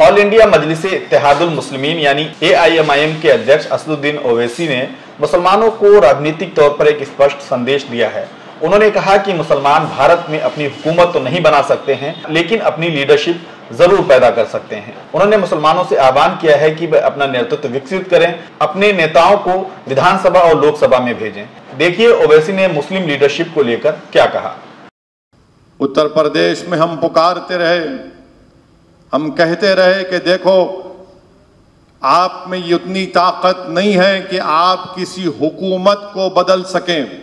All India Majlis Ittehadul Muslimeen यानी AIMIM के अध्यक्ष असदुद्दीन ओवैसी ने मुसलमानों को राजनीतिक तौर पर एक स्पष्ट संदेश दिया है। उन्होंने कहा कि मुसलमान भारत में अपनी हुकूमत तो नहीं बना सकते हैं, लेकिन अपनी लीडरशिप ज़रूर पैदा कर सकते हैं। उन्होंने मुसलमानों से आह्वान किया है कि वे अपना नेतृत्व विकसित करें, अपने नेताओं को विधानसभा और लोकसभा में भेजें। देखिए ओवैसी ने मुस्लिम लीडरशिप को लेकर क्या कहा। उत्तर प्रदेश में हम पुकारते रहे हम कहते रहे कि देखो, आप में इतनी ताकत नहीं है कि आप किसी हुकूमत को बदल सकें।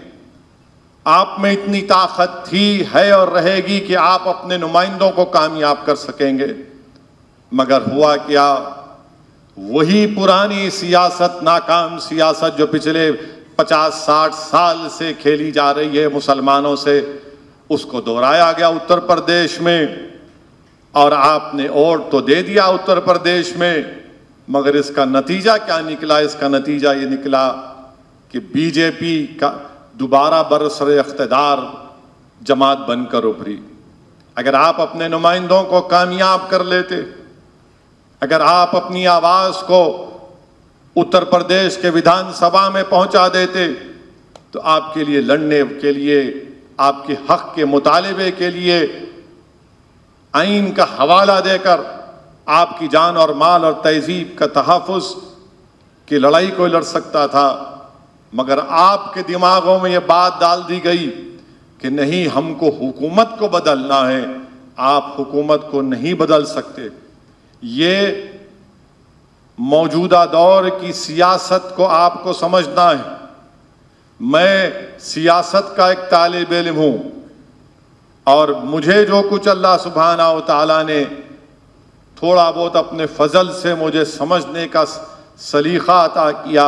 आप में इतनी ताकत थी, है और रहेगी कि आप अपने नुमाइंदों को कामयाब कर सकेंगे। मगर हुआ क्या? वही पुरानी सियासत, नाकाम सियासत जो पिछले पचास साठ साल से खेली जा रही है मुसलमानों से, उसको दोहराया गया उत्तर प्रदेश में। और आपने वोट तो दे दिया उत्तर प्रदेश में, मगर इसका नतीजा क्या निकला? इसका नतीजा ये निकला कि बीजेपी का दोबारा बरसर इकतदार जमात बनकर उभरी। अगर आप अपने नुमाइंदों को कामयाब कर लेते, अगर आप अपनी आवाज़ को उत्तर प्रदेश के विधानसभा में पहुँचा देते तो आपके लिए लड़ने के लिए, आपके हक के मुतालबे के लिए आइन का हवाला देकर आपकी जान और माल और तहजीब का तहफ़ की लड़ाई को लड़ सकता था। मगर आपके दिमागों में यह बात डाल दी गई कि नहीं, हमको हुकूमत को बदलना है। आप हुकूमत को नहीं बदल सकते। ये मौजूदा दौर की सियासत को आपको समझना है। मैं सियासत का एक तालब इलम हूँ। और मुझे जो कुछ अल्लाह सुबहाना ताला ने थोड़ा बहुत अपने फजल से मुझे समझने का सलीका अता किया,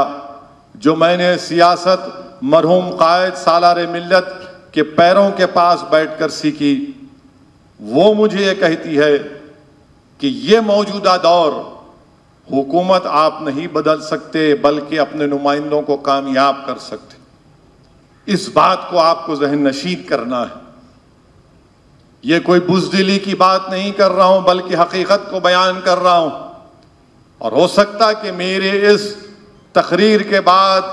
जो मैंने सियासत, मरहूम कायद सालार मिलत के पैरों के पास बैठकर सीखी, वो मुझे ये कहती है कि ये मौजूदा दौर हुकूमत आप नहीं बदल सकते, बल्कि अपने नुमाइंदों को कामयाब कर सकते। इस बात को आपको जहन नशीद करना है। ये कोई बुजदिली की बात नहीं कर रहा हूँ, बल्कि हकीकत को बयान कर रहा हूँ। और हो सकता कि मेरे इस तकरीर के बाद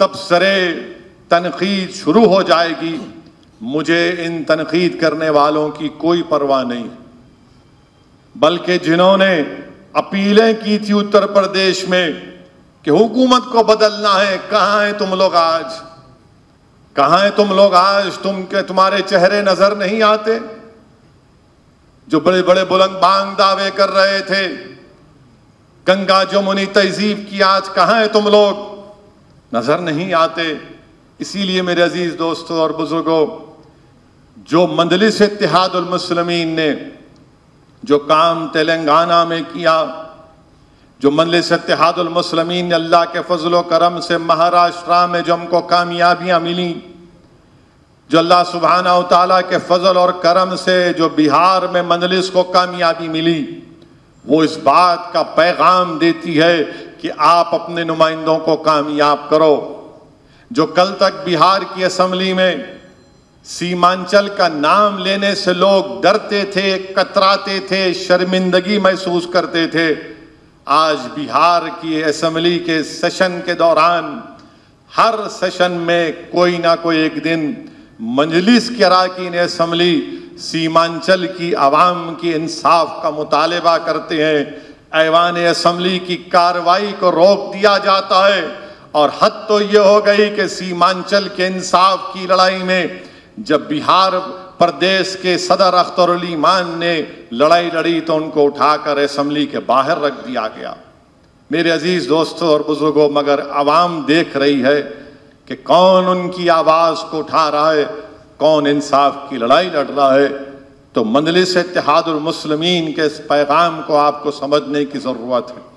तबसरे तनकीद शुरू हो जाएगी। मुझे इन तनकीद करने वालों की कोई परवाह नहीं। बल्कि जिन्होंने अपीलें की थी उत्तर प्रदेश में कि हुकूमत को बदलना है, कहाँ हैं तुम लोग आज? कहाँ हैं तुम लोग आज? तुम के, तुम्हारे चेहरे नज़र नहीं आते? जो बड़े बड़े बुलंद बांग दावे कर रहे थे। गंगा जमुनी तहजीब की आज कहाँ है तुम लोग? नज़र नहीं आते। इसीलिए मेरे अज़ीज़ दोस्तों और बुज़ुर्गों, जो मंदलिस इतिहादुलमसलमिन ने जो काम तेलंगाना में किया, जो मंदलिस इतिहादुलमसलमिन ने अल्लाह के फजलो करम से महाराष्ट्र में जो हमको कामयाबियाँ मिली जो अल्लाह सुबहाना ताला के फजल और करम से जो बिहार में मंदलिस को कामयाबी मिली, वो इस बात का पैगाम देती है कि आप अपने नुमाइंदों को कामयाब करो। जो कल तक बिहार की असम्बली में सीमांचल का नाम लेने से लोग डरते थे, कतराते थे, शर्मिंदगी महसूस करते थे, आज बिहार की असम्बली के सेशन के दौरान हर सेशन में कोई ना कोई एक दिन मंजलिस के अरकान असम्बली सीमांचल की आवाम की इंसाफ का मुतालबा करते हैं। ऐवान असम्बली की कार्रवाई को रोक दिया जाता है और हद तो ये हो गई कि सीमांचल के इंसाफ की लड़ाई में जब बिहार प्रदेश के सदर अख्तर ईमान ने लड़ाई लड़ी तो उनको उठाकर असम्बली के बाहर रख दिया गया। मेरे अज़ीज़ दोस्तों और बुज़ुर्गों, मगर आवाम देख रही है कि कौन उनकी आवाज़ को उठा रहा है, कौन इंसाफ की लड़ाई लड़ रहा है तो मंदलिस इतिहादुलमसलमिन के इस पैगाम को आपको समझने की ज़रूरत है।